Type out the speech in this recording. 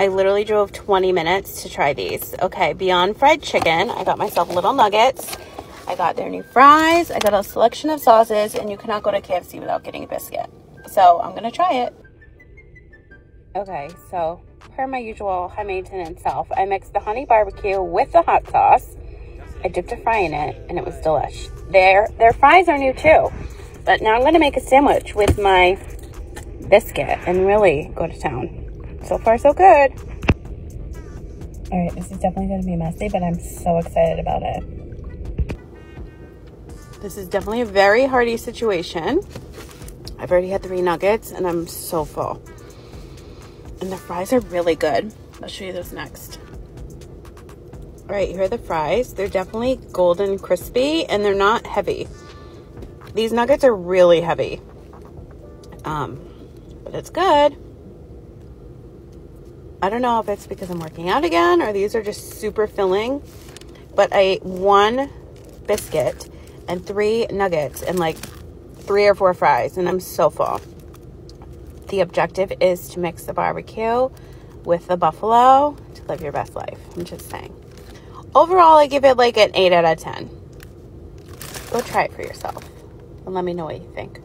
I literally drove 20 minutes to try these. Okay, Beyond Fried Chicken. I got myself little nuggets. I got their new fries. I got a selection of sauces, and you cannot go to KFC without getting a biscuit. So I'm gonna try it. Okay, so per my usual high maintenance self, I mixed the honey barbecue with the hot sauce. I dipped a fry in it, and it was delish. Their their fries are new too, but now I'm gonna make a sandwich with my biscuit and really go to town. So far, so good. All right, this is definitely gonna be messy, but I'm so excited about it. This is definitely a very hearty situation. I've already had three nuggets and I'm so full. And the fries are really good. I'll show you those next. All right, here are the fries. They're definitely golden crispy and they're not heavy. These nuggets are really heavy. Um, but it's good. I don't know if it's because I'm working out again or these are just super filling. But I ate one biscuit and three nuggets and like three or four fries, and I'm so full. The objective is to mix the barbecue with the buffalo to live your best life. I'm just saying. Overall, I give it like an 8 out of 10. Go try it for yourself and let me know what you think.